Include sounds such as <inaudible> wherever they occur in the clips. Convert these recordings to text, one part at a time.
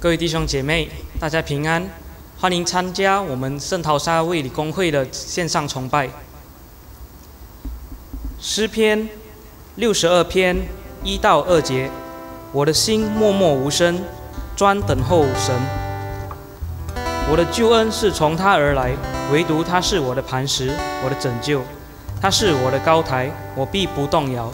各位弟兄姐妹，大家平安，欢迎参加我们圣淘沙卫理公会的线上崇拜。诗篇六十二篇一到二节，我的心默默无声，专等候神。我的救恩是从他而来，唯独他是我的磐石，我的拯救，他是我的高台，我必不动摇。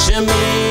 shimmy.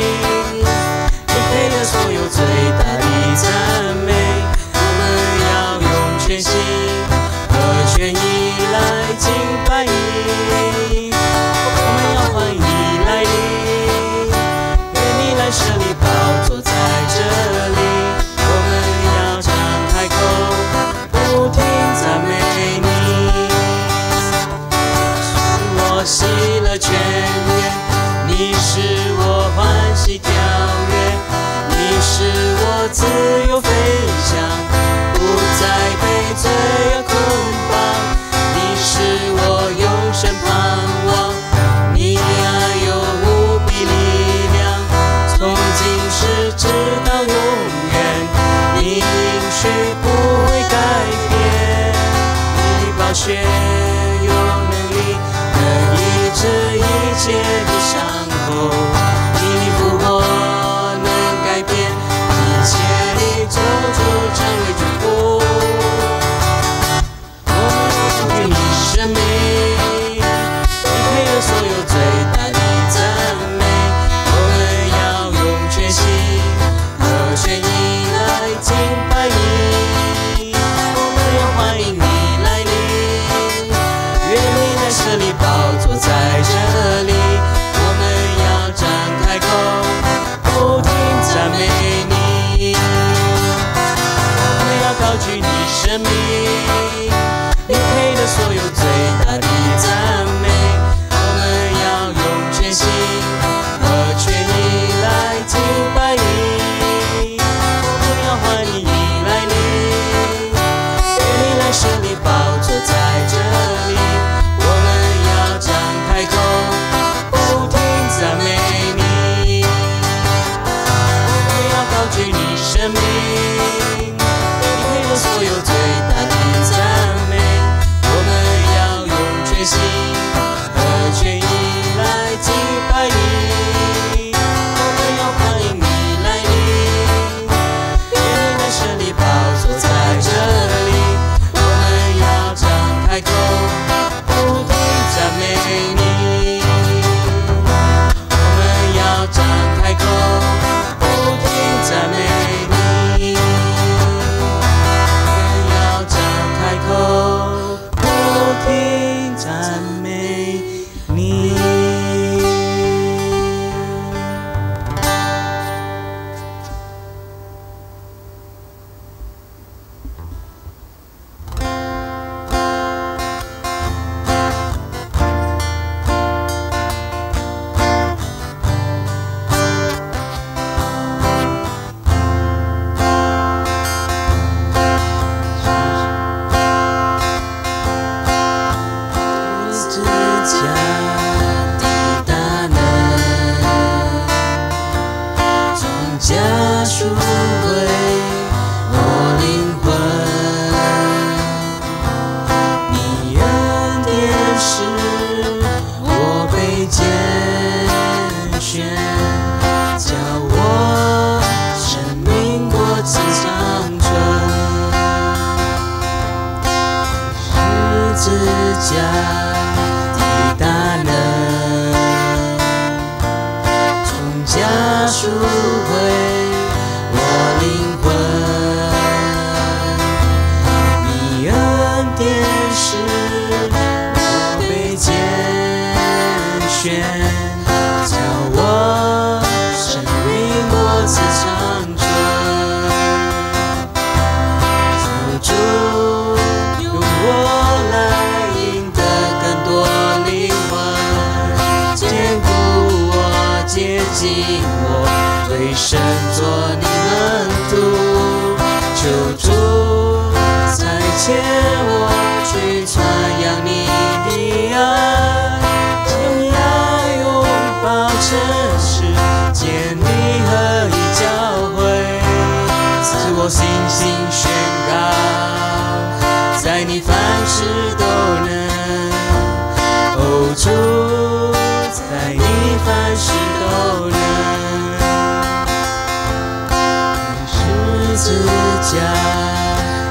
shit.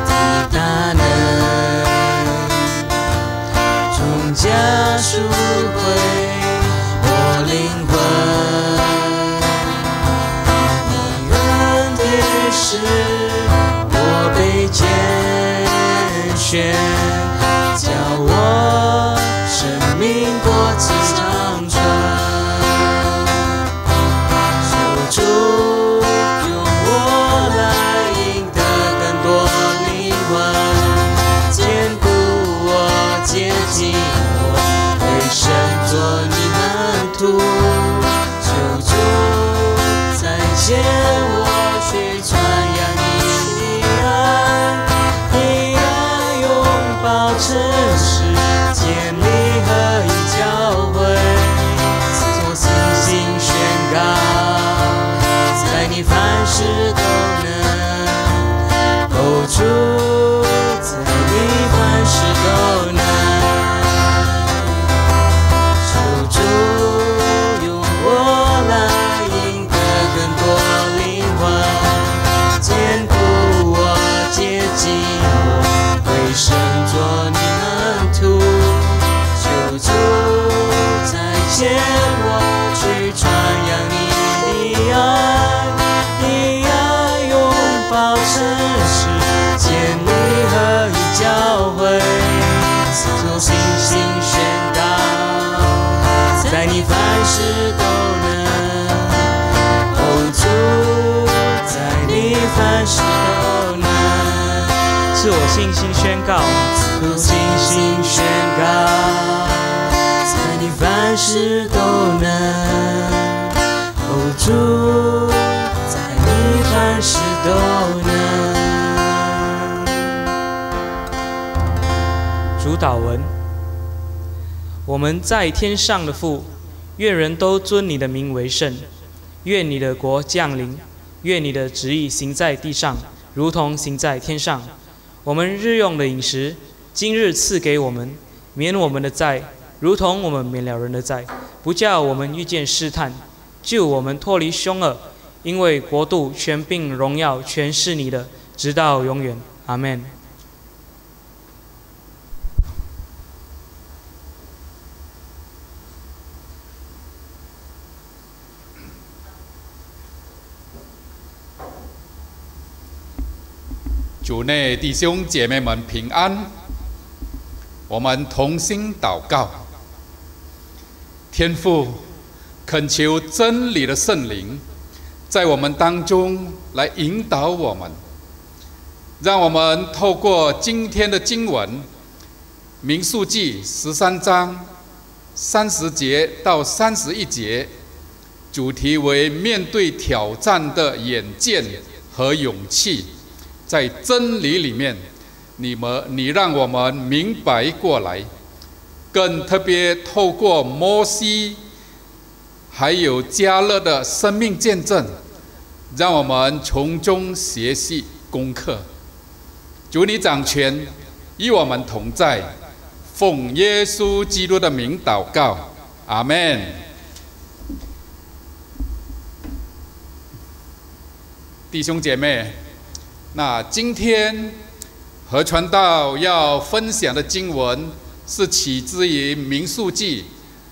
的大能，从家赎回我灵魂。你恩典使我被拣选，告，我信心宣告，在你凡事都能。哦，主，在你凡事都能。主导文。我们在天上的父，愿人都尊你的名为圣。愿你的国降临，愿你的旨意行在地上，如同行在天上。我们日用的饮食，今日赐给我们，免我们的债，如同我们免了人的债，不叫我们遇见试探，救我们脱离凶恶。因为国度、权柄、荣耀，全是你的，直到永远。阿门。主内弟兄姐妹们平安，我们同心祷告。天父，恳求真理的圣灵在我们当中来引导我们，让我们透过今天的经文《民数记》十三章三十节到三十一节，主题为面对挑战的眼见和勇气。在真理里面，你们你让我们明白过来，更特别透过摩西，还有加勒的生命见证，让我们从中学习功课。主你掌权，与我们同在，奉耶稣基督的名祷告，阿门。弟兄姐妹。那今天何传道要分享的经文是起自于民数记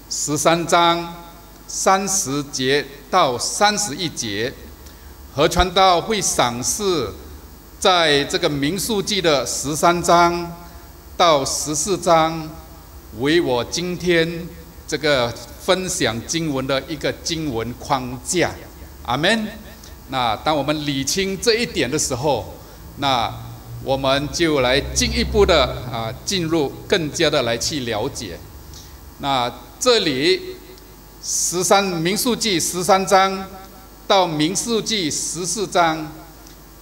十三章三十节到三十一节。何传道会赏识在这个民数记的十三章到十四章为我今天这个分享经文的一个经文框架。阿门。那当我们理清这一点的时候，那我们就来进一步的啊，进入更加的来去了解。那这里十三民数记十三章到民数记十四章，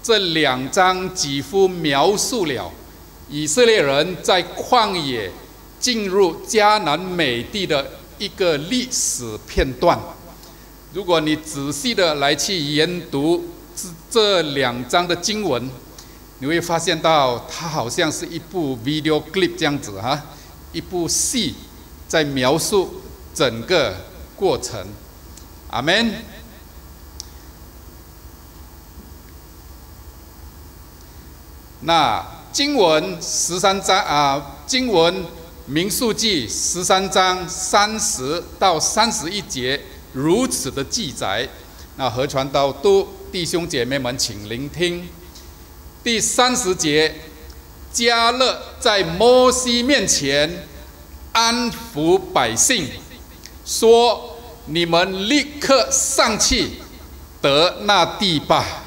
这两章几乎描述了以色列人在旷野进入迦南美地的一个历史片段。如果你仔细的来去研读这这两章的经文，你会发现到它好像是一部 video clip 这样子哈，一部戏在描述整个过程。阿门。那经文十三章啊，经文民数记十三章三十到三十一节如此的记载，那何传到都弟兄姐妹们，请聆听。第三十节，加勒在摩西面前安抚百姓，说：“你们立刻上去得那地吧，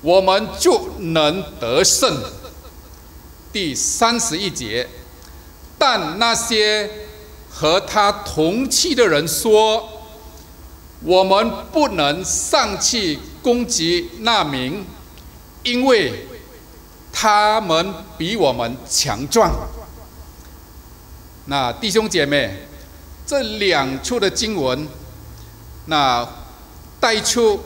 我们就能得胜。”第三十一节，但那些和他同去的人说：“我们不能上去攻击那名。”因为他们比我们强壮。那弟兄姐妹，这两处的经文，那带出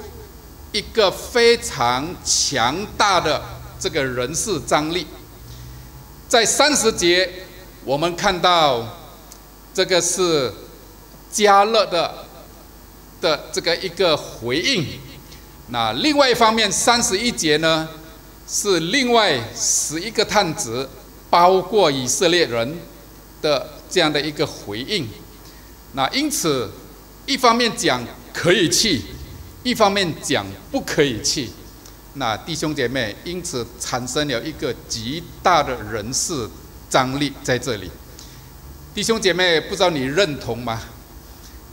一个非常强大的这个人事张力。在三十节，我们看到这个是加勒的的这个一个回应。那另外一方面，三十一节呢，是另外十一个探子，包括以色列人的这样的一个回应。那因此，一方面讲可以去，一方面讲不可以去。那弟兄姐妹，因此产生了一个极大的人事张力在这里。弟兄姐妹，不知道你认同吗？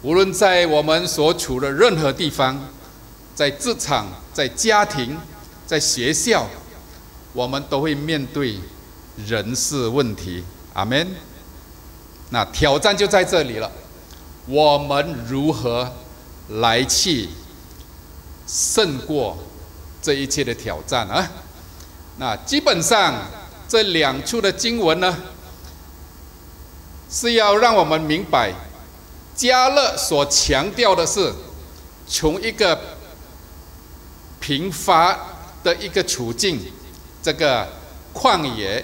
无论在我们所处的任何地方。在职场、在家庭、在学校，我们都会面对人事问题。阿门。那挑战就在这里了，我们如何来去胜过这一切的挑战啊？那基本上这两处的经文呢，是要让我们明白，加勒所强调的是从一个。贫乏的一个处境，这个旷野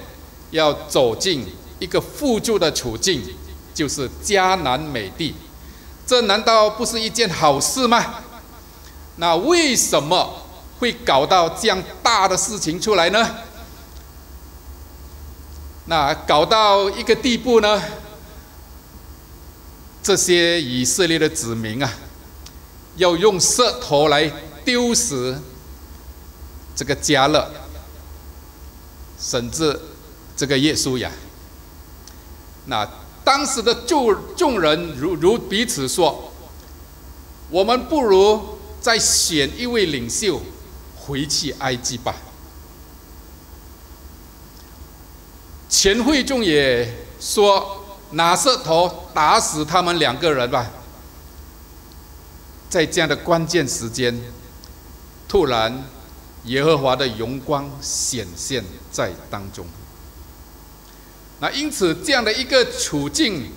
要走进一个富足的处境，就是迦南美地，这难道不是一件好事吗？那为什么会搞到这样大的事情出来呢？那搞到一个地步呢？这些以色列的子民啊，要用舌头来丢死。这个加勒，甚至这个耶稣呀，那当时的众众人如如彼此说：“我们不如再选一位领袖回去埃及吧。”前会众也说：“拿石头打死他们两个人吧。”在这样的关键时间，突然。耶和华的荣光显现在当中。那因此，这样的一个处境，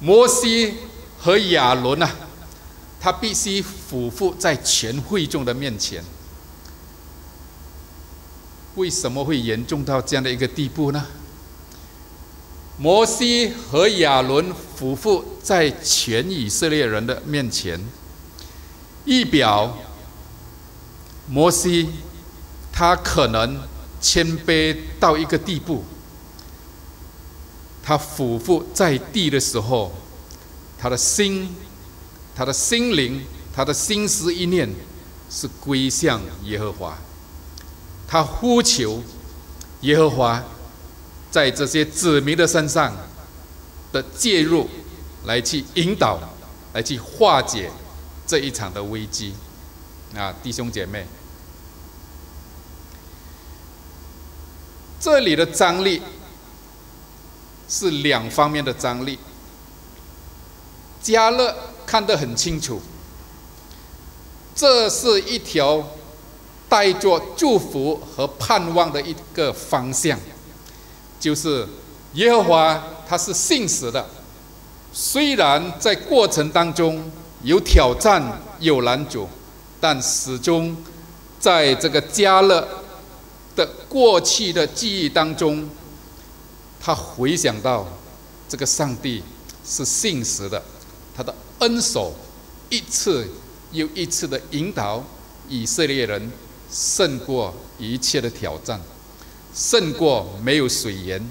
摩西和亚伦啊，他必须俯伏在全会众的面前。为什么会严重到这样的一个地步呢？摩西和亚伦夫妇在全以色列人的面前，一表。摩西，他可能谦卑到一个地步，他俯伏在地的时候，他的心、他的心灵、他的心思意念是归向耶和华，他呼求耶和华在这些子民的身上的介入，来去引导，来去化解这一场的危机。啊，弟兄姐妹。这里的张力是两方面的张力。加勒看得很清楚，这是一条带着祝福和盼望的一个方向，就是耶和华他是信实的，虽然在过程当中有挑战、有拦阻，但始终在这个加勒的过去的记忆当中，他回想到这个上帝是信实的，他的恩手一次又一次的引导以色列人胜过一切的挑战，胜过没有水源，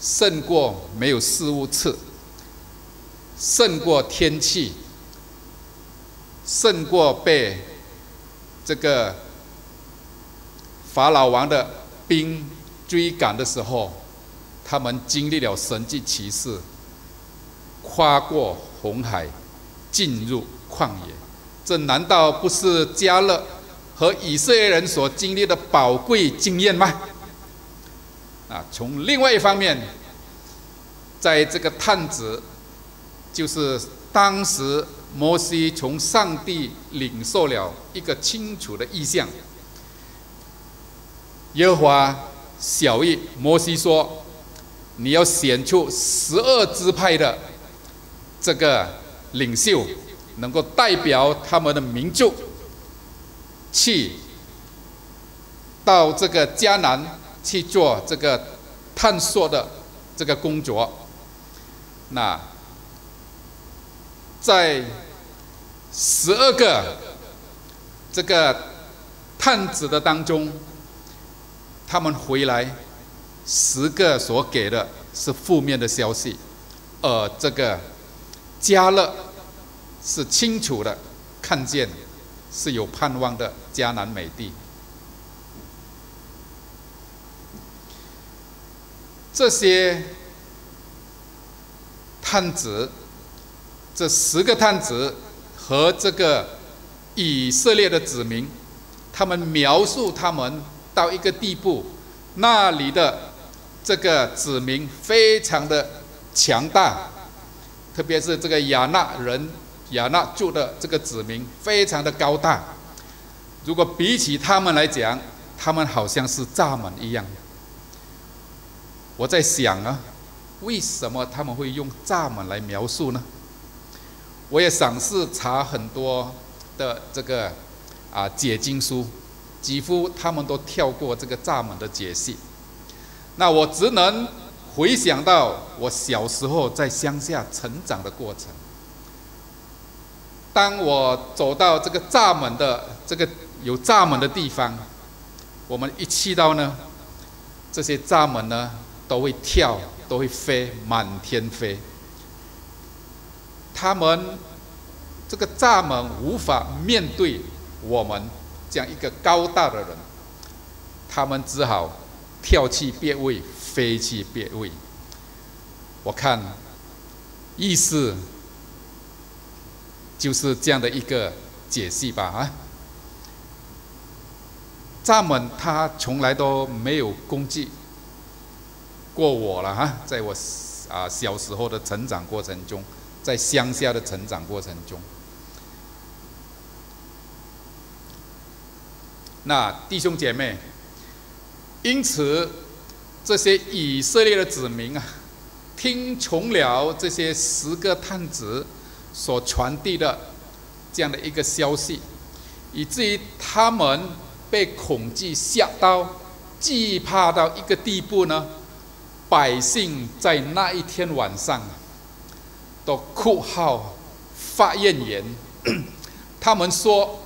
胜过没有事物吃，胜过天气，胜过被这个法老王的兵追赶的时候，他们经历了神迹奇事，跨过红海，进入旷野。这难道不是加勒和以色列人所经历的宝贵经验吗？啊，从另外一方面，在这个探子，就是当时摩西从上帝领受了一个清楚的意象。耶和华小谕摩西说：“你要选出十二支派的这个领袖。”能够代表他们的民族去到这个迦南去做这个探索的这个工作。那在十二个这个探子的当中，他们回来十个所给的是负面的消息，而这个加勒。是清楚的看见是有盼望的迦南美地。这些探子，这十个探子和这个以色列的子民，他们描述他们到一个地步，那里的这个子民非常的强大，特别是这个亚纳人。亚纳住的这个子民非常的高大，如果比起他们来讲，他们好像是蚱蜢一样。我在想啊，为什么他们会用蚱蜢来描述呢？我也尝试查很多的这个啊解经书，几乎他们都跳过这个蚱蜢的解析。那我只能回想到我小时候在乡下成长的过程。当我走到这个蚱蜢的这个有蚱蜢的地方，我们一去到呢，这些蚱蜢呢都会跳，都会飞，满天飞。他们这个蚱蜢无法面对我们这样一个高大的人，他们只好跳去别位，飞去别位。我看意思。就是这样的一个解析吧啊！蚱蜢它从来都没有攻击过我了哈，在我啊小时候的成长过程中，在乡下的成长过程中，那弟兄姐妹，因此这些以色列的子民啊，听从了这些十个探子。所传递的这样的一个消息，以至于他们被恐惧吓到，惧怕到一个地步呢？百姓在那一天晚上都哭号发怨言，<coughs> 他们说：“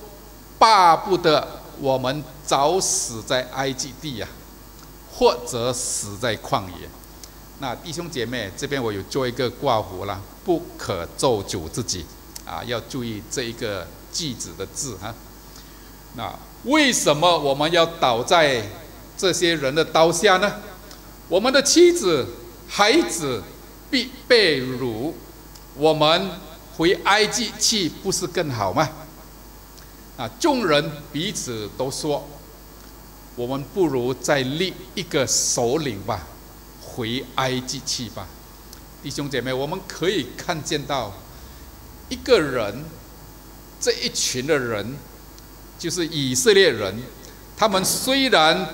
巴不得我们早死在埃及地呀，或者死在旷野。”那弟兄姐妹，这边我有做一个挂弧了。不可咒诅自己，啊，要注意这一个句子的字哈。那为什么我们要倒在这些人的刀下呢？我们的妻子、孩子必被掳，我们回埃及去不是更好吗？啊，众人彼此都说，我们不如再立一个首领吧，回埃及去吧。弟兄姐妹，我们可以看见到一个人，这一群的人，就是以色列人，他们虽然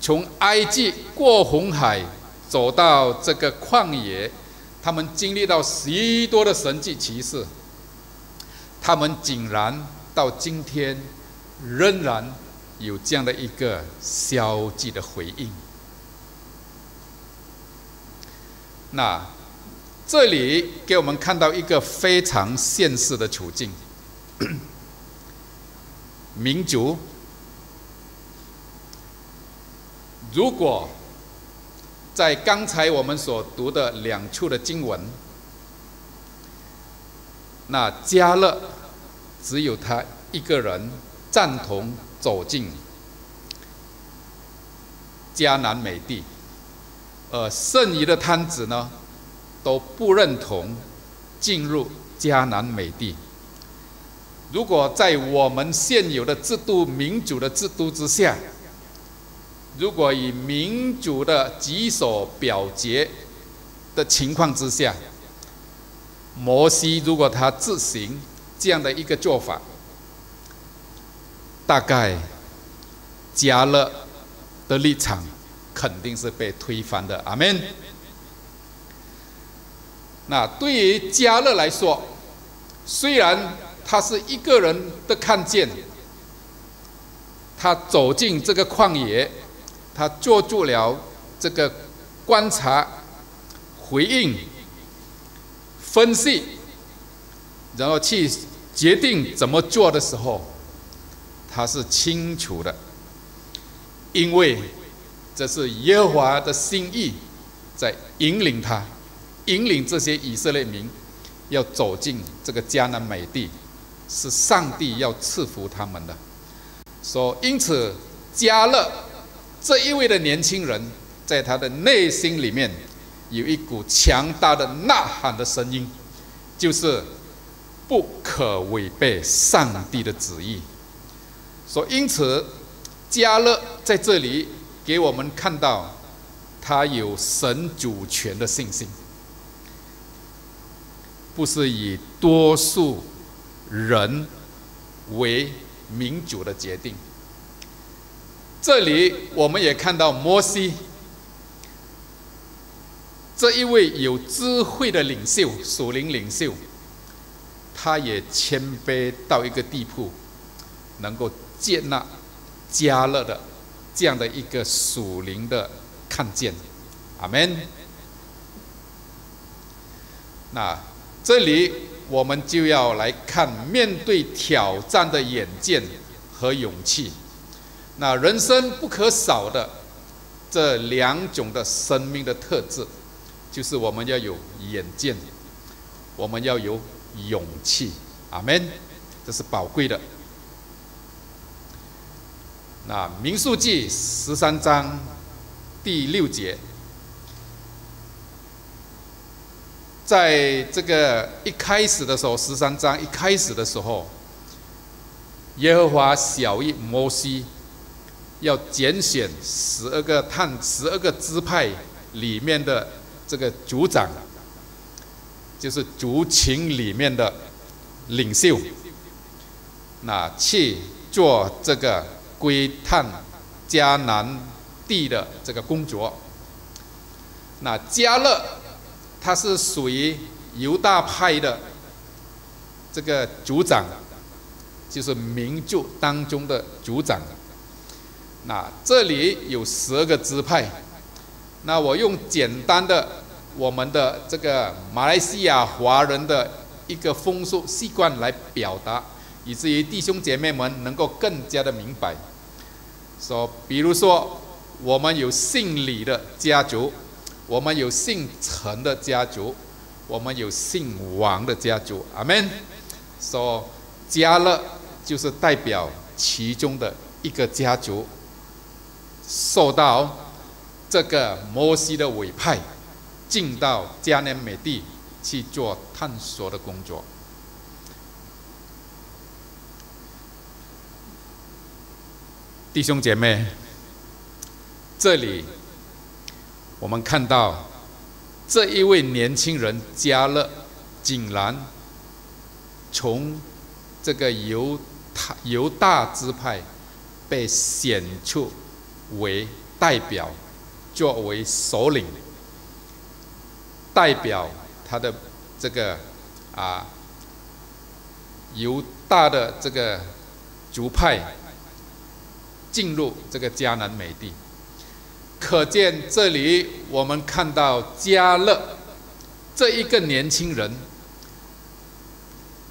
从埃及过红海，走到这个旷野，他们经历到许多的神迹奇事，他们竟然到今天仍然有这样的一个消极的回应。那这里给我们看到一个非常现实的处境：<coughs> 民族如果在刚才我们所读的两处的经文，那加勒只有他一个人赞同走进迦南美地。而，剩余的摊子呢，都不认同进入迦南美地。如果在我们现有的制度、民主的制度之下，如果以民主的举手表决的情况之下，摩西如果他自行这样的一个做法，大概加勒的立场。肯定是被推翻的，阿门。那对于加勒来说，虽然他是一个人的看见，他走进这个旷野，他做住了这个观察、回应、分析，然后去决定怎么做的时候，他是清楚的，因为。这是耶和华的心意，在引领他，引领这些以色列民要走进这个迦南美地，是上帝要赐福他们的。说，因此加勒这一位的年轻人，在他的内心里面有一股强大的呐喊的声音，就是不可违背上帝的旨意。说，因此加勒在这里。给我们看到，他有神主权的信心，不是以多数人为民主的决定。这里我们也看到摩西这一位有智慧的领袖、属灵领袖，他也谦卑到一个地步，能够接纳加勒的。这样的一个属灵的看见，阿门。那这里我们就要来看面对挑战的眼见和勇气。那人生不可少的这两种的生命的特质，就是我们要有眼见，我们要有勇气，阿门。这是宝贵的。那民数记十三章第六节，在这个一开始的时候，十三章一开始的时候，耶和华小谕摩西，要拣选十二个探十二个支派里面的这个族长，就是族群里面的领袖，那去做这个。归探迦南地的这个工作。那加勒他是属于犹大派的这个族长，就是民族当中的族长。那这里有十二个支派。那我用简单的我们的这个马来西亚华人的一个风俗习惯来表达。以至于弟兄姐妹们能够更加的明白，说，比如说，我们有姓李的家族，我们有姓陈的家族，我们有姓王的家族，阿门。说，加勒就是代表其中的一个家族，受到这个摩西的委派，进到迦南美地去做探索的工作。弟兄姐妹，这里我们看到这一位年轻人加勒，竟然从这个犹太犹大支派被选出为代表，作为首领，代表他的这个啊犹大的这个族派进入这个迦南美地。可见这里我们看到加勒这一个年轻人，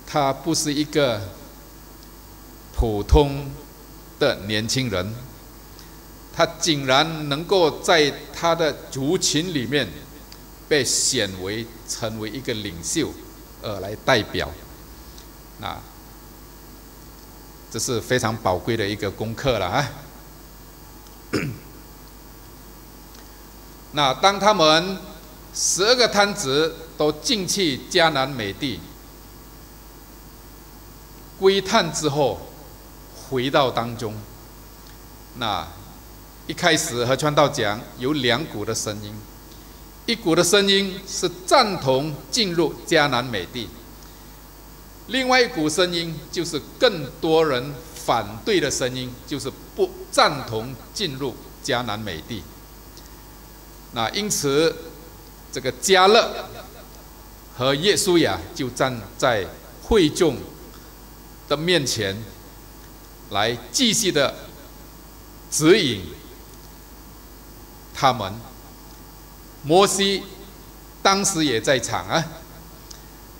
他不是一个普通的年轻人，他竟然能够在他的族群里面被选为成为一个领袖，而来代表，那这是非常宝贵的一个功课了啊。<coughs> 那当他们十二个摊子都进去迦南美地归探之后，回到当中，那一开始和川道讲有两股的声音，一股的声音是赞同进入迦南美地，另外一股声音就是更多人反对的声音，就是不赞同进入迦南美地。那因此，这个加勒和耶稣亚就站在会众的面前，来继续的指引他们。摩西当时也在场啊。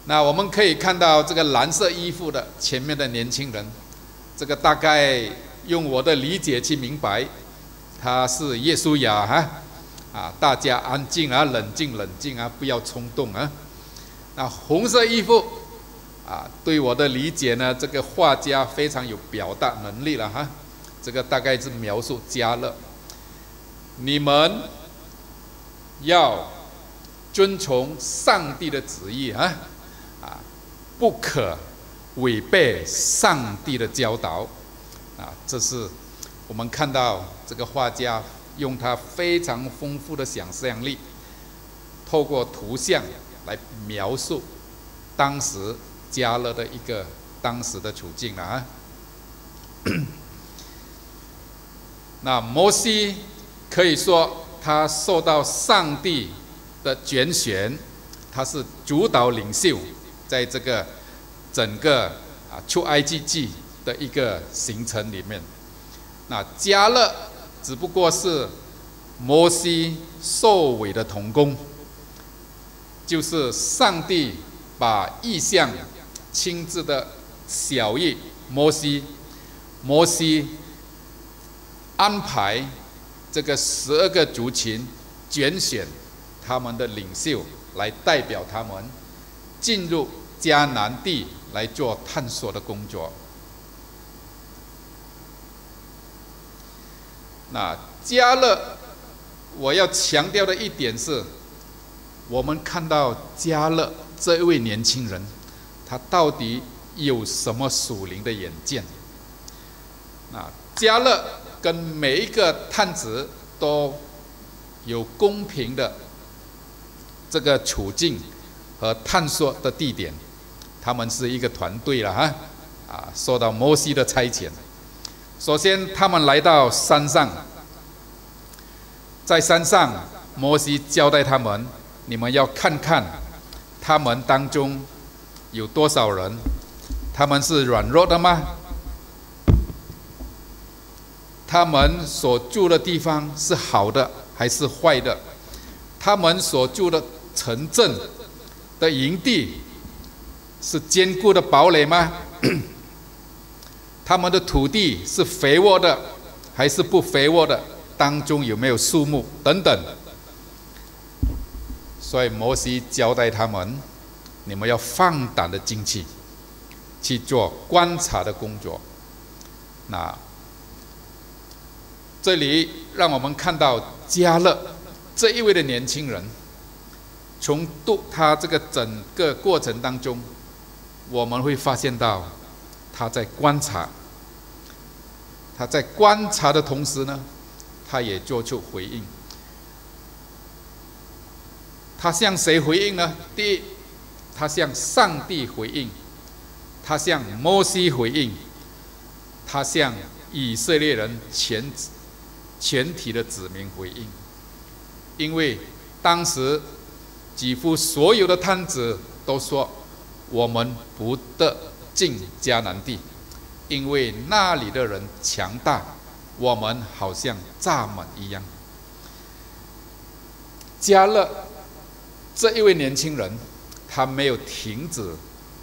那我们可以看到这个蓝色衣服的前面的年轻人，这个大概用我的理解去明白，他是耶稣亚哈。啊，大家安静啊，冷静冷静啊，不要冲动啊。那红色衣服啊，对我的理解呢，这个画家非常有表达能力了哈。这个大概是描述加勒，你们要遵从上帝的旨意啊，啊，不可违背上帝的教导啊。这是我们看到这个画家。用他非常丰富的想象力，透过图像来描述当时加勒的一个当时的处境啊。<coughs> 那摩西可以说他受到上帝的拣选，他是主导领袖，在这个整个啊出埃及记的一个行程里面，那加勒。只不过是摩西受委的童工，就是上帝把意象亲自的小意摩西，摩西安排这个十二个族群拣选他们的领袖来代表他们进入迦南地来做探索的工作。那加勒，我要强调的一点是，我们看到加勒这位年轻人，他到底有什么属灵的眼见？那加勒跟每一个探子都有公平的这个处境和探索的地点，他们是一个团队了哈，啊，受到摩西的差遣。首先，他们来到山上，在山上，摩西交代他们：你们要看看他们当中有多少人，他们是软弱的吗？他们所住的地方是好的还是坏的？他们所住的城镇的营地是坚固的堡垒吗？<clears throat> 他们的土地是肥沃的还是不肥沃的？当中有没有树木等等？所以摩西交代他们：你们要放胆的进去，去做观察的工作。那这里让我们看到加勒这一位的年轻人，从度他这个整个过程当中，我们会发现到他在观察。他在观察的同时呢，他也做出回应。他向谁回应呢？第一，他向上帝回应；他向摩西回应；他向以色列人全全体的子民回应，因为当时几乎所有的探子都说，我们不得进迦南地，因为那里的人强大，我们好像蚱蜢一样。加勒这一位年轻人，他没有停止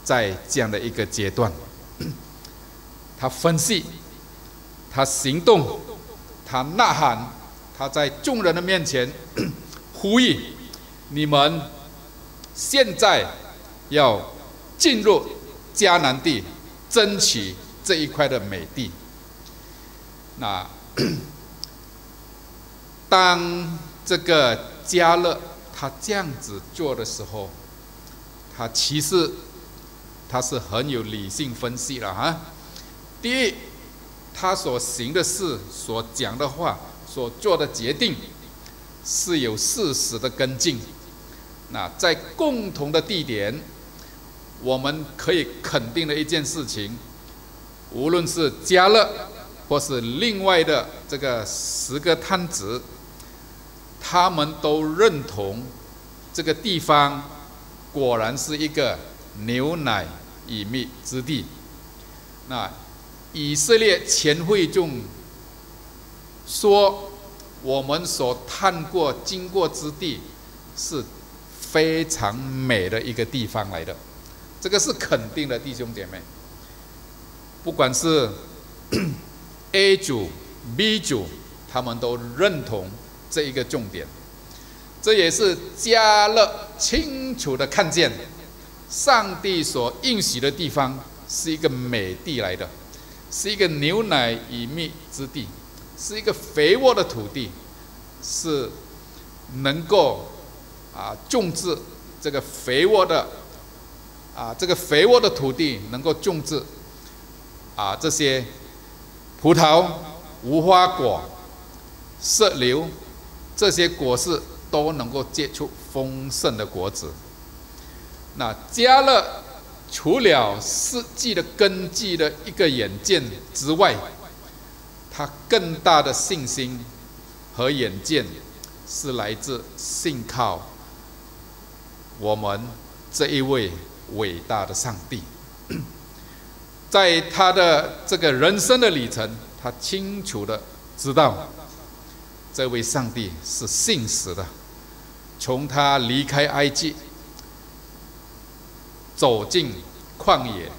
在这样的一个阶段，他分析，他行动，他呐喊，他在众人的面前 <coughs> 呼吁：你们现在要进入迦南地，争取这一块的美地。那 <coughs> 当这个。迦勒他这样子做的时候，他其实他是很有理性分析了哈。第一，他所行的事、所讲的话、所做的决定是有事实的跟进。那在共同的地点，我们可以肯定的一件事情，无论是加勒或是另外的这个十个探子。他们都认同这个地方果然是一个牛奶与蜜之地。那以色列前会众说，我们所探过、经过之地是非常美的一个地方来的，这个是肯定的，弟兄姐妹。不管是 A 组、B 组，他们都认同。这一个重点，这也是加勒清楚的看见，上帝所应许的地方是一个美地来的，是一个牛奶与蜜之地，是一个肥沃的土地，是能够啊种植这个肥沃的啊这个肥沃的土地能够种植啊这些葡萄、无花果、石榴。这些果实都能够结出丰盛的果子。那加勒除了实际的根基的一个眼见之外，他更大的信心和眼见是来自信靠我们这一位伟大的上帝。<coughs> 在他的这个人生的里程，他清楚的知道。这位上帝是信实的，从他离开埃及，走进旷野，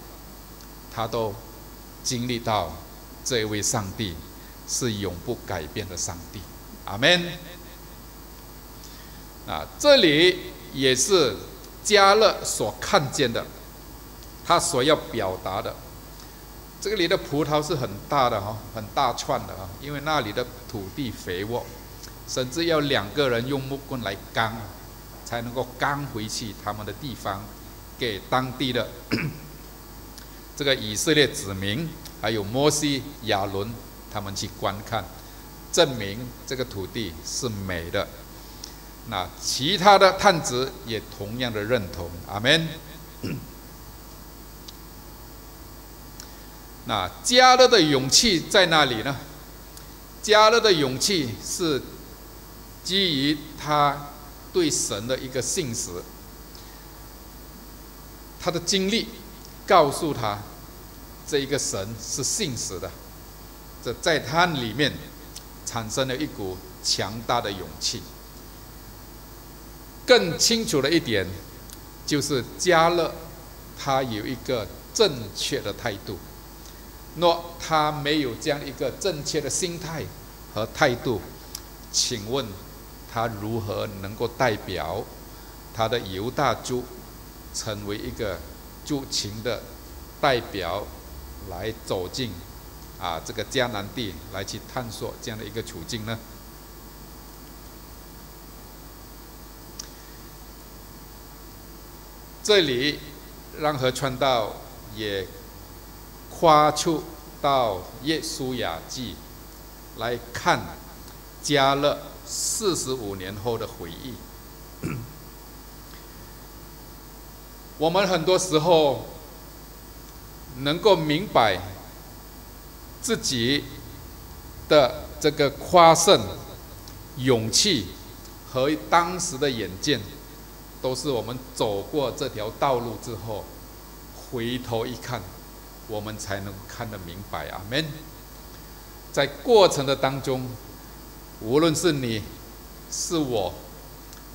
他都经历到这位上帝是永不改变的上帝。阿门。啊，这里也是加勒所看见的，他所要表达的。这里的葡萄是很大的哈，很大串的啊，因为那里的土地肥沃，甚至要两个人用木棍来扛，才能够扛回去他们的地方，给当地的 <clears throat> 这个以色列子民，还有摩西、亚伦他们去观看，证明这个土地是美的。那其他的探子也同样的认同，阿门。<clears throat> 那加勒的勇气在哪里呢？加勒的勇气是基于他对神的一个信实，他的经历告诉他，这一个神是信实的，这在他里面产生了一股强大的勇气。更清楚的一点，就是加勒他有一个正确的态度。若他没有这样一个正确的心态和态度，请问他如何能够代表他的犹大族成为一个驻情的代表，来走进啊这个迦南地，来去探索这样的一个处境呢？这里让何川道也。跨出到耶稣雅记来看加勒四十五年后的回忆。我们很多时候能够明白自己的这个夸胜、勇气和当时的眼见，都是我们走过这条道路之后，回头一看，我们才能看得明白。阿门。在过程的当中，无论是你，是我，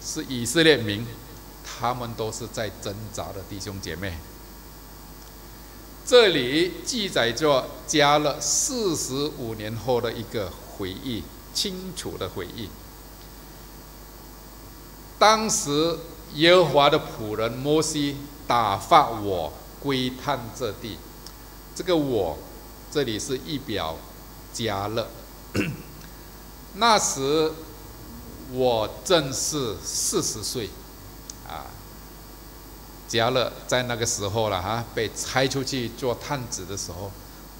是以色列民，他们都是在挣扎的弟兄姐妹。这里记载着加勒四十五年后的一个回忆，清楚的回忆。当时耶和华的仆人摩西打发我归探这地，这个我，这里是一表加勒。<clears throat> 那时我正是四十岁，加勒在那个时候了哈，被差出去做探子的时候，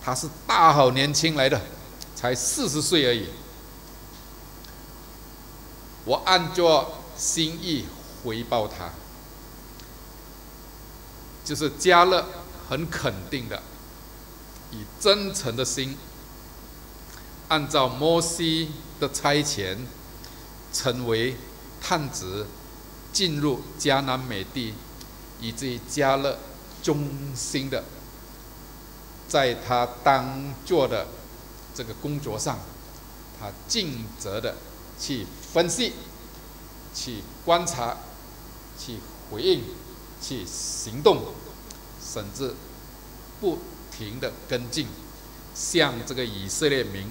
他是大好年轻来的，才四十岁而已。我按照心意回报他，就是加勒很肯定的，以真诚的心，按照摩西的差遣，成为探子，进入迦南美地，以至于加勒忠心的，在他当做的这个工作上，他尽责的去分析、去观察、去回应、去行动，甚至不停的跟进，向这个以色列民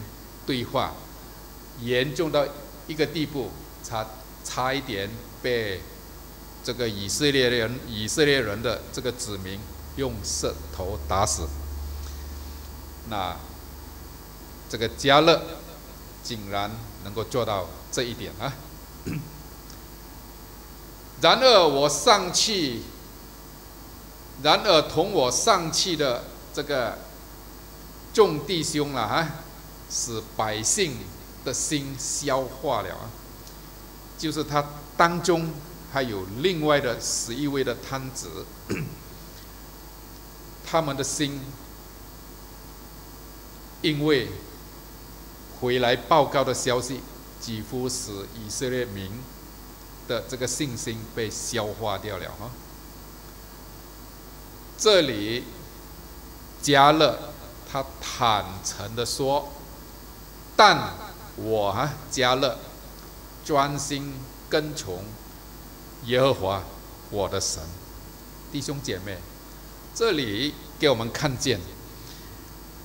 对话，严重到一个地步，差差一点被这个以色列人以色列人的这个子民用石头打死。那这个加勒竟然能够做到这一点啊！<coughs> 然而我上去，然而同我上去的这个众弟兄了啊，使百姓的心消化了啊，就是他当中还有另外的十一位的摊子，<coughs> 他们的心因为回来报告的消息，几乎使以色列民的这个信心被消化掉了哈。这里加勒他坦诚的说：“但我啊，加勒专心跟从耶和华我的神。”弟兄姐妹，这里给我们看见，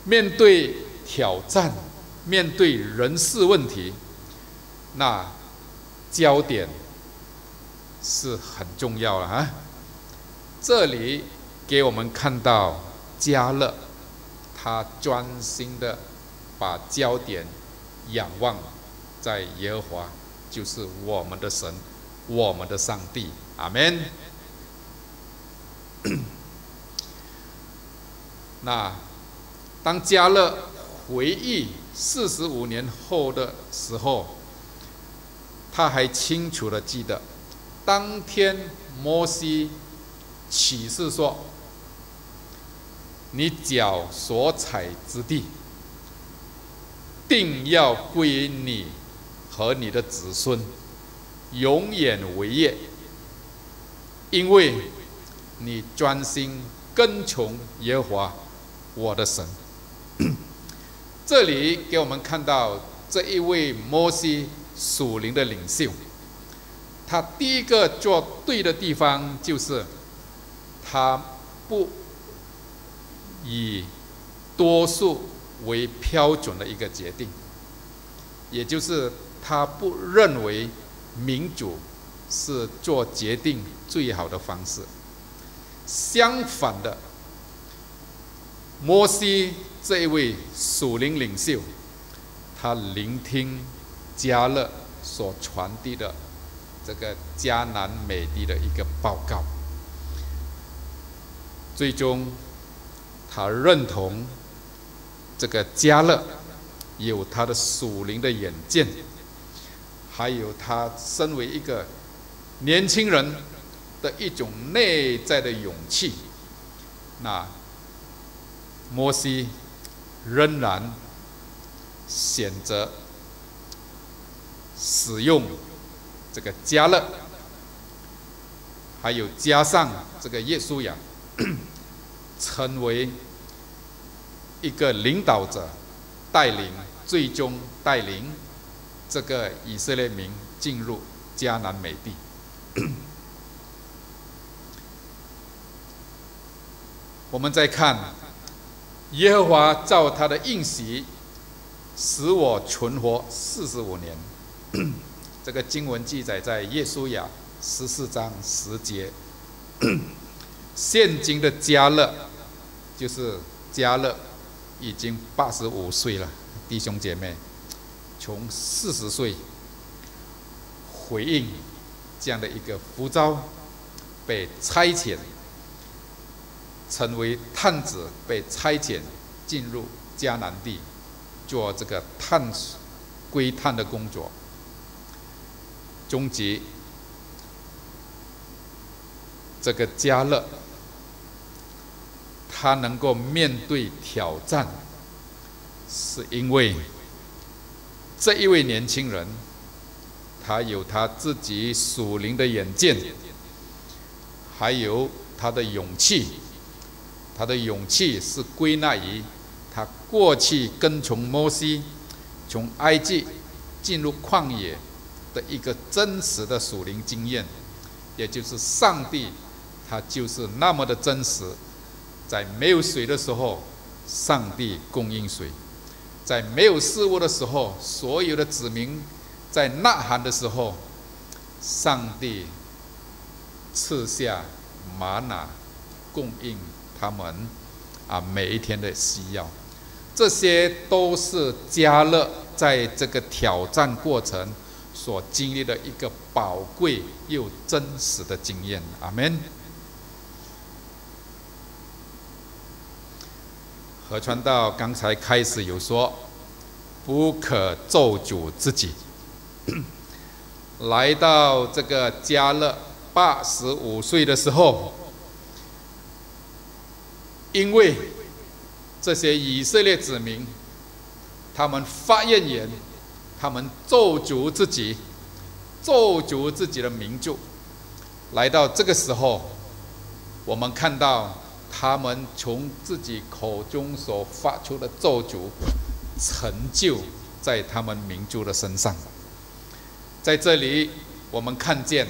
面对挑战，面对人事问题，那焦点是很重要了啊！这里给我们看到加勒，他专心的把焦点仰望在耶和华，就是我们的神，我们的上帝。阿门。<coughs> 那当加勒回忆四十五年后的时候，他还清楚的记得，当天摩西启示说：“你脚所踩之地，定要归于你和你的子孙，永远为业，因为你专心跟从耶和华我的神。<coughs> ”这里给我们看到这一位摩西属灵的领袖，他第一个做对的地方就是，他不以多数为标准的一个决定，也就是他不认为民主是做决定最好的方式。相反的，摩西这一位属灵领袖，他聆听加勒所传递的这个迦南美地的一个报告，最终他认同这个加勒有他的属灵的眼见，还有他身为一个年轻人的一种内在的勇气。那摩西仍然选择使用这个加勒，还有加上这个耶稣亚，<coughs> 成为一个领导者，带领最终带领这个以色列民进入迦南美地。<coughs> 我们再看，耶和华照他的应许，使我存活四十五年。<coughs> 这个经文记载在耶稣亚十四章十节。<coughs> 现今的加勒，就是加勒，已经八十五岁了，弟兄姐妹，从四十岁回应这样的一个呼召，被差遣。成为探子，被差遣进入迦南地，做这个探归探的工作。终极这个加勒，他能够面对挑战，是因为这一位年轻人，他有他自己属灵的眼见，还有他的勇气。他的勇气是归纳于他过去跟从摩西，从埃及进入旷野的一个真实的属灵经验，也就是上帝，他就是那么的真实，在没有水的时候，上帝供应水；在没有事物的时候，所有的子民在呐喊的时候，上帝赐下玛瑙供应。他们啊，每一天的需要，这些都是加勒在这个挑战过程所经历的一个宝贵又真实的经验。阿门。何川道刚才开始有说，不可咒诅自己。来到这个加勒八十五岁的时候。因为这些以色列子民，他们发怨言，他们咒诅自己，咒诅自己的名著。来到这个时候，我们看到他们从自己口中所发出的咒诅，成就在他们民族的身上。在这里，我们看见，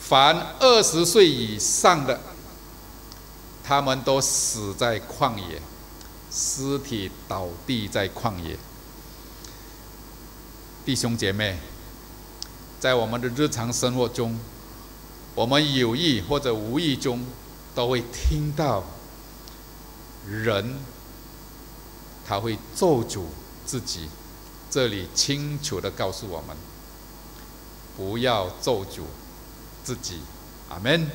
凡二十岁以上的。他们都死在旷野，尸体倒地在旷野。弟兄姐妹，在我们的日常生活中，我们有意或者无意中都会听到人他会咒诅自己。这里清楚的告诉我们，不要咒诅自己。阿门。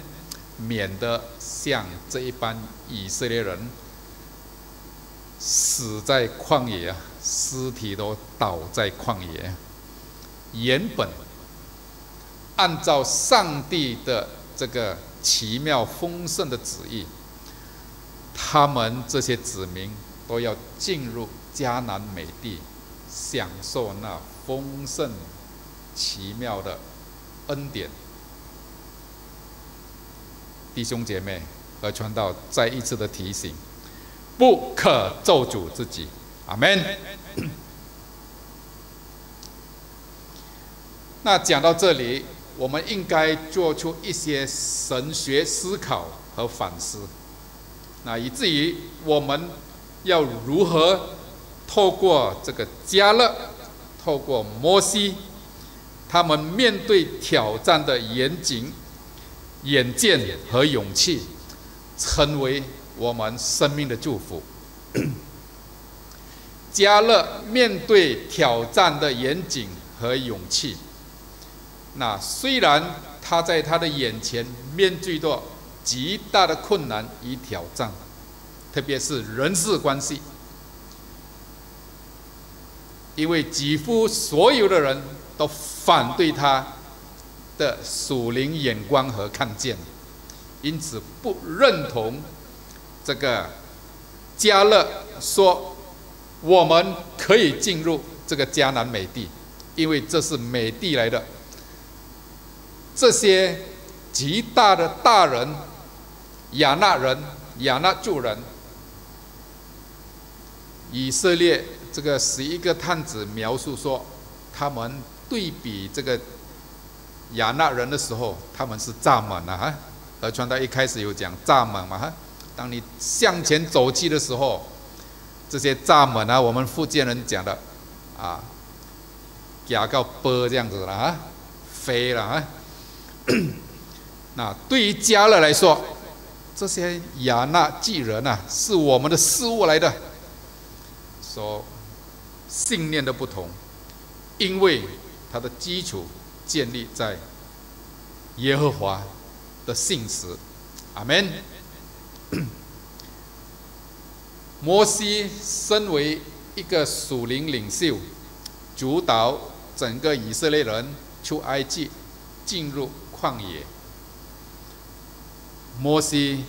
免得像这一般以色列人死在旷野啊，尸体都倒在旷野。原本按照上帝的这个奇妙丰盛的旨意，他们这些子民都要进入迦南美地，享受那丰盛奇妙的恩典。弟兄姐妹和传道再一次的提醒，不可咒诅自己，阿门。那讲到这里，我们应该做出一些神学思考和反思，那以至于我们要如何透过这个加勒，透过摩西，他们面对挑战的严谨。眼见和勇气，成为我们生命的祝福。<coughs> 加勒面对挑战的严谨和勇气，那虽然他在他的眼前面对着极大的困难与挑战，特别是人事关系，因为几乎所有的人都反对他。的属灵眼光和看见，因此不认同这个加勒说我们可以进入这个迦南美地，因为这是美地来的。这些极大的大人，亚纳人、亚纳族人，以色列这个十一个探子描述说，他们对比这个亚纳人的时候，他们是蚱蜢啊。而传道一开始有讲蚱蜢嘛，当你向前走去的时候。这些蚱蜢啊，我们福建人讲的啊，夹到波这样子了啊，飞了啊。<clears throat> 那对于加勒来说，这些亚纳巨人啊，是我们的事物来的。说信念的不同，因为它的基础建立在耶和华的信实。阿门。<clears throat> 摩西身为一个属灵领袖，主导整个以色列人出埃及，进入旷野。摩西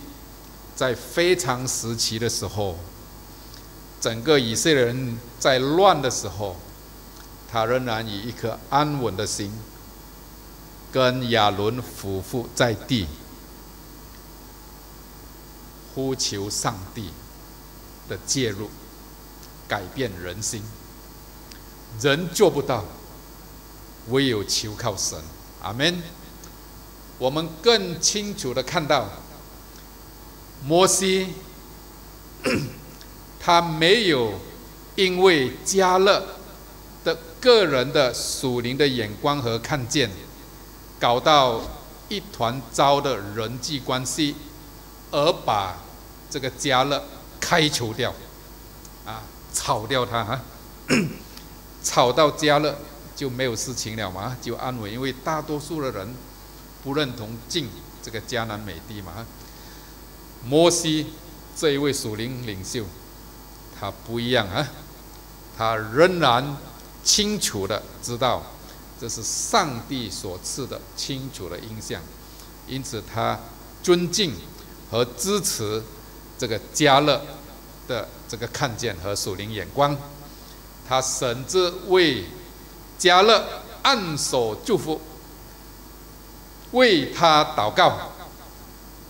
在非常时期的时候，整个以色列人在乱的时候，他仍然以一颗安稳的心，跟亚伦夫妇在地呼求上帝。的介入，改变人心，人做不到，唯有求靠神。阿门。我们更清楚的看到，摩西，<clears throat> 他没有因为加勒的个人的属灵的眼光和看见，搞到一团糟的人际关系，而把这个加勒。开除掉，啊，炒掉他哈，<coughs> 炒到家了就没有事情了嘛，就安稳，因为大多数的人不认同进这个迦南美地嘛。摩西这一位属灵领袖，他不一样啊，他仍然清楚的知道这是上帝所赐的清楚的印象，因此他尊敬和支持这个加勒。的这个看见和属灵眼光，他甚至为加勒按手祝福，为他祷告，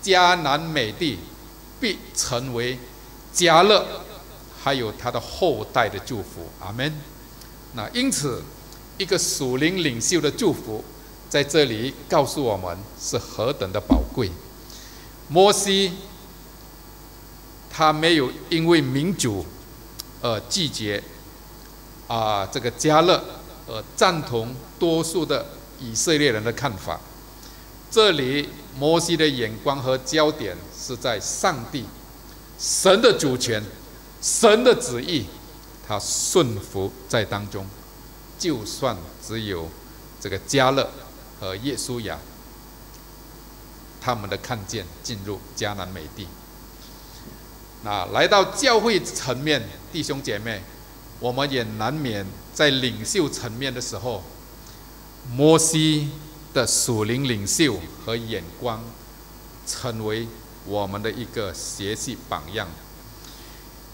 迦南美地必成为加勒还有他的后代的祝福。阿门。那因此，一个属灵领袖的祝福，在这里告诉我们是何等的宝贵。摩西。他没有因为民主而拒绝啊这个加勒，而赞同多数的以色列人的看法。这里摩西的眼光和焦点是在上帝、神的主权、神的旨意，他顺服在当中。就算只有这个加勒和耶稣亚，他们的看见进入迦南美地。那来到教会层面，弟兄姐妹，我们也难免在领袖层面的时候，摩西的属灵领袖和眼光，成为我们的一个学习榜样。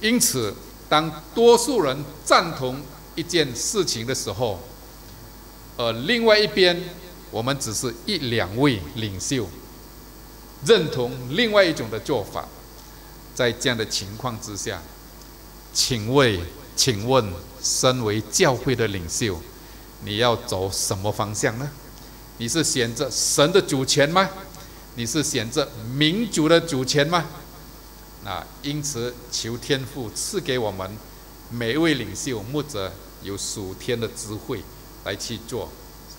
因此，当多数人赞同一件事情的时候，而另外一边，我们只是一两位领袖认同另外一种的做法。在这样的情况之下，请问，请问，身为教会的领袖，你要走什么方向呢？你是选择神的主权吗？你是选择民主的主权吗？那因此，求天父赐给我们每一位领袖牧者有属天的智慧，来去做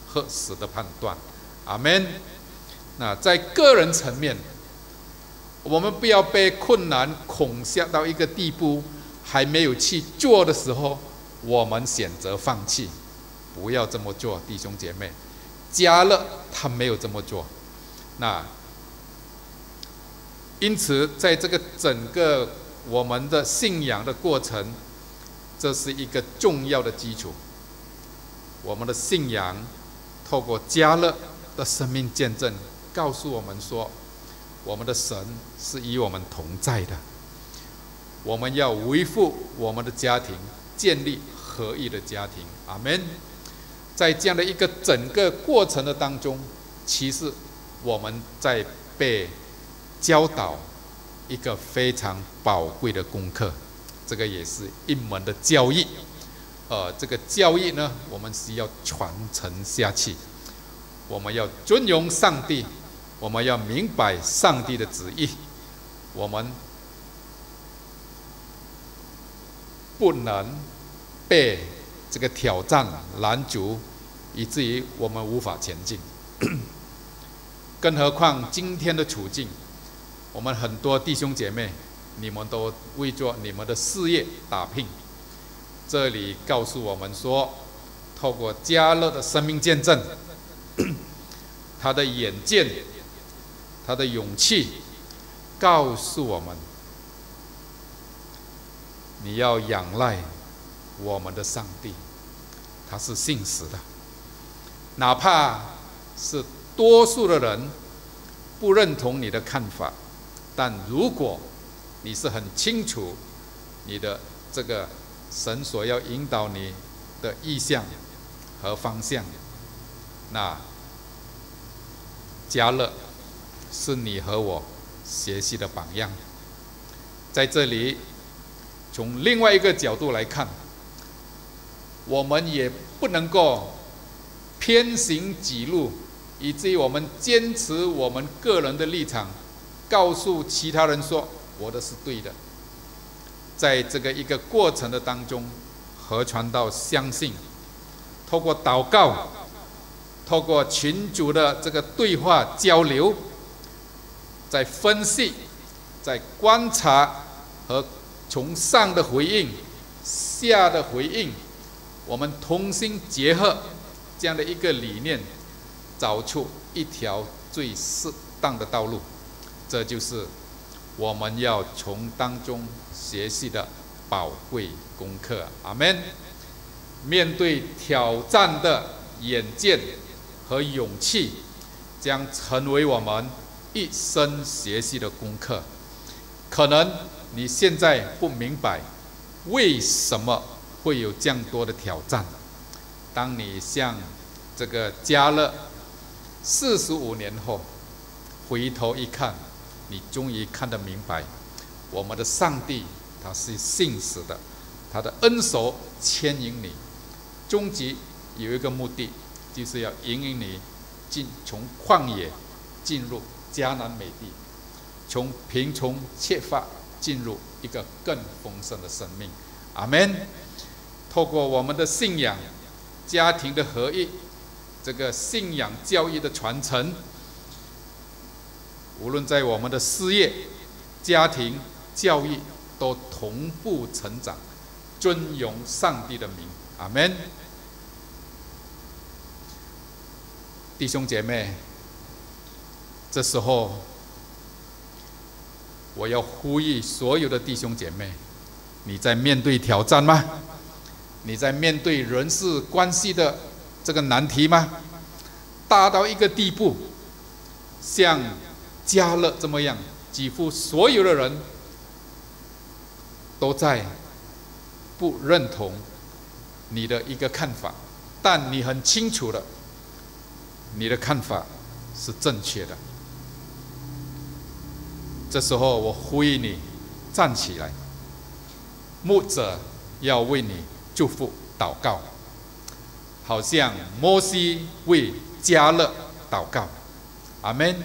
合适的判断。阿门。那在个人层面。我们不要被困难恐吓到一个地步，还没有去做的时候，我们选择放弃。不要这么做，弟兄姐妹。加勒他没有这么做，那因此在这个整个我们的信仰的过程，这是一个重要的基础。我们的信仰透过加勒的生命见证，告诉我们说。我们的神是与我们同在的。我们要维护我们的家庭，建立合一的家庭。阿门。在这样的一个整个过程的当中，其实我们在被教导一个非常宝贵的功课，这个也是一门的教义。呃，这个教义呢，我们是要传承下去。我们要尊荣上帝，我们要明白上帝的旨意，我们不能被这个挑战拦阻，以至于我们无法前进。<clears throat> 更何况今天的处境，我们很多弟兄姐妹，你们都为着你们的事业打拼。这里告诉我们说，透过加勒的生命见证，<clears throat> 他的眼见，他的勇气，告诉我们，你要仰赖我们的上帝，他是信实的，哪怕是多数的人不认同你的看法，但如果你是很清楚你的这个。神所要引导你的意向和方向，那加勒是你和我学习的榜样。在这里，从另外一个角度来看，我们也不能够偏行己路，以至于我们坚持我们个人的立场，告诉其他人说我的是对的。在这个一个过程的当中，何传道相信，透过祷告，透过群主的这个对话交流，在分析，在观察和从上的回应，下的回应，我们同心结合这样的一个理念，找出一条最适当的道路，这就是我们要从当中。学习的宝贵功课，阿门。面对挑战的眼见和勇气，将成为我们一生学习的功课。可能你现在不明白为什么会有这样多的挑战。当你向这个加勒四十五年后回头一看，你终于看得明白。我们的上帝，他是信实的，他的恩手牵引你，终极有一个目的，就是要引领你进从旷野进入迦南美地，从贫穷缺乏进入一个更丰盛的生命。阿门。透过我们的信仰、家庭的合一，这个信仰教育的传承，无论在我们的事业、家庭。教育都同步成长，尊荣上帝的名，阿门。弟兄姐妹，这时候我要呼吁所有的弟兄姐妹：你在面对挑战吗？你在面对人事关系的这个难题吗？大到一个地步，像加勒这么样，几乎所有的人。都在不认同你的一个看法，但你很清楚的，你的看法是正确的。这时候我呼吁你站起来，牧者要为你祝福祷告，好像摩西为加勒祷告。阿门。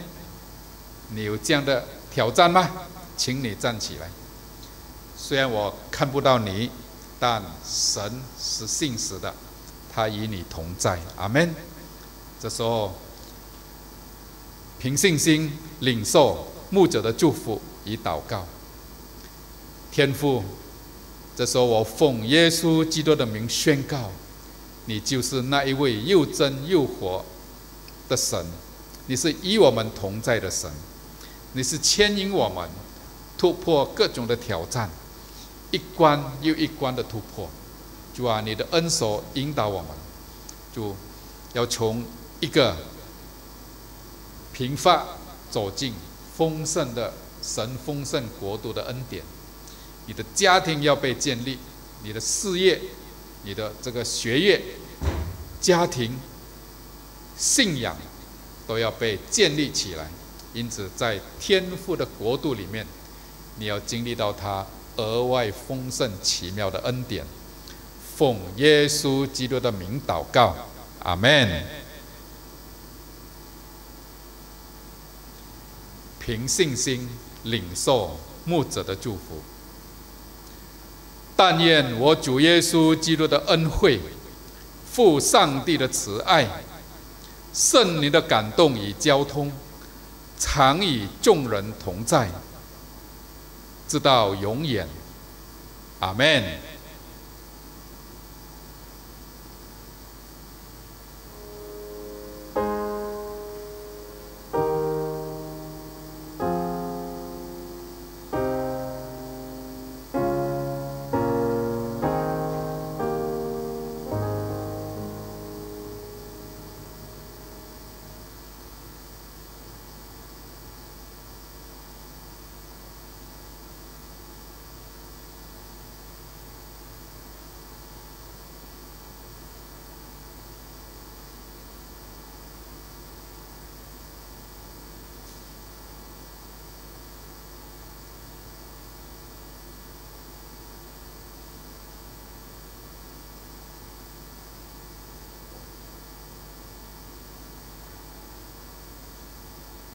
你有这样的挑战吗？请你站起来。虽然我看不到你，但神是信实的，他与你同在。阿门。这时候，凭信心领受牧者的祝福与祷告。天父，这时候我奉耶稣基督的名宣告，你就是那一位又真又活的神，你是与我们同在的神，你是牵引我们突破各种的挑战。一关又一关的突破，主啊，你的恩手引导我们，就要从一个平发走进丰盛的神丰盛国度的恩典，你的家庭要被建立，你的事业、你的这个学业、家庭、信仰都要被建立起来。因此，在天父的国度里面，你要经历到他额外丰盛奇妙的恩典。奉耶稣基督的名祷告，阿门。凭信心领受牧者的祝福。但愿我主耶稣基督的恩惠、父上帝的慈爱、圣灵的感动与交通，常与众人同在，直到永远。阿门。